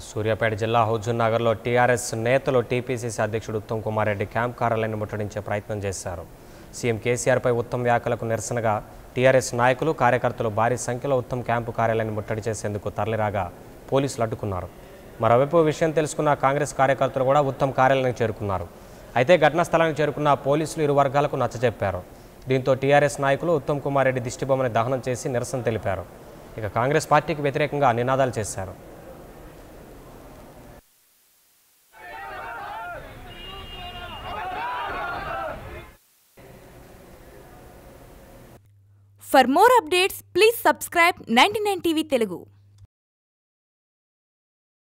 సూర్యాపేట జిల్లా హుజూర్ నగర్లో టీఆర్ఎస్ నేతలు టీపీసీసీ అధ్యక్షుడు ఉత్తమ్ కుమార్ రెడ్డి క్యాంప్ కార్యాలయాన్ని ముట్టడించే ప్రయత్నం చేశారు. సీఎం కేసీఆర్పై ఉత్తమ్ వ్యాఖ్యలకు నిరసనగా టీఆర్ఎస్ నాయకులు కార్యకర్తలు భారీ సంఖ్యలో ఉత్తమ్ క్యాంపు కార్యాలయాన్ని ముట్టడి చేసేందుకు తరలిరాగా పోలీసులు అడ్డుకున్నారు. మరోవైపు విషయం తెలుసుకున్న కాంగ్రెస్ కార్యకర్తలు కూడా ఉత్తమ్ కార్యాలయానికి చేరుకున్నారు. అయితే ఘటనా స్థలానికి చేరుకున్న పోలీసులు ఇరు వర్గాలకు నచ్చజెప్పారు. దీంతో టీఆర్ఎస్ నాయకులు ఉత్తమ్ కుమార్ రెడ్డి దిష్టిబొమ్మని దహనం చేసి నిరసన తెలిపారు. ఇక కాంగ్రెస్ పార్టీకి వ్యతిరేకంగా నినాదాలు చేశారు. For more updates, please subscribe 99TV Telugu.